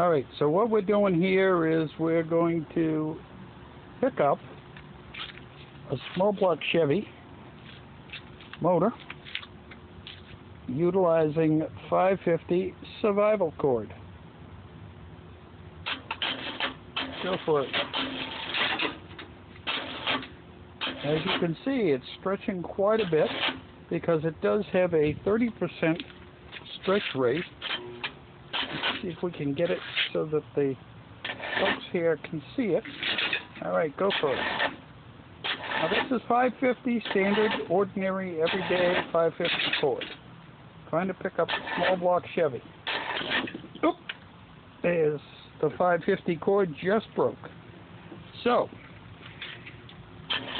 Alright, so what we're doing here is we're going to pick up a small block Chevy motor utilizing 550 survival cord. Go for it. As you can see, it's stretching quite a bit because it does have a 30% stretch rate see if we can get it so that the folks here can see it. All right, go for it. Now this is 550 standard, ordinary, everyday 550 cord. Trying to pick up a small block Chevy. Oop! There's the 550 cord just broke. So,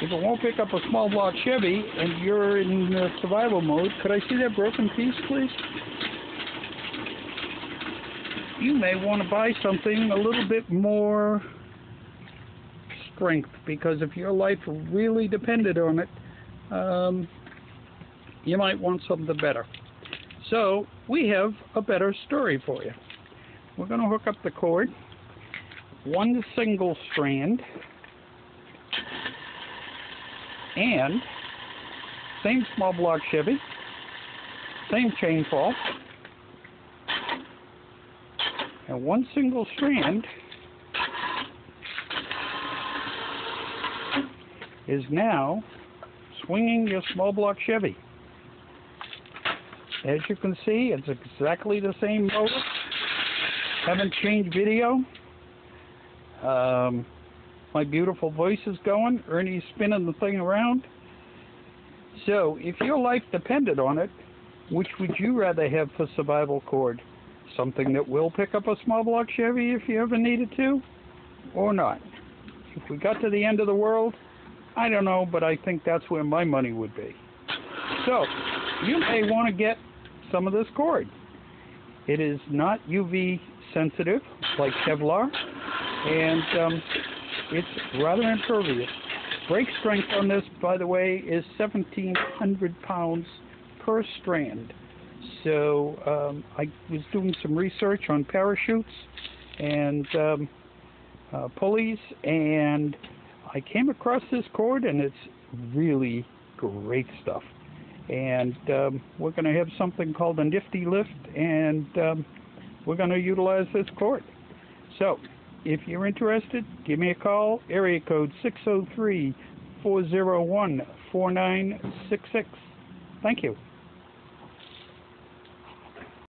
if it won't pick up a small block Chevy and you're in survival mode, could I see that broken piece, please? You may want to buy something a little bit more strength because if your life really depended on it, um, you might want something better. So we have a better story for you. We're going to hook up the cord, one single strand, and same small block Chevy, same chain fall, and one single strand is now swinging your small block Chevy. As you can see, it's exactly the same motor. Haven't changed video. Um, my beautiful voice is going. Ernie's spinning the thing around. So, if your life depended on it, which would you rather have for survival cord? Something that will pick up a small block Chevy if you ever needed to, or not. If we got to the end of the world, I don't know, but I think that's where my money would be. So, you may want to get some of this cord. It is not UV sensitive like Kevlar, and um, it's rather impervious. Break strength on this, by the way, is 1,700 pounds per strand. So um, I was doing some research on parachutes and um, uh, pulleys, and I came across this cord, and it's really great stuff. And um, we're going to have something called a nifty lift, and um, we're going to utilize this cord. So, if you're interested, give me a call. Area code 603 401 4966. Thank you.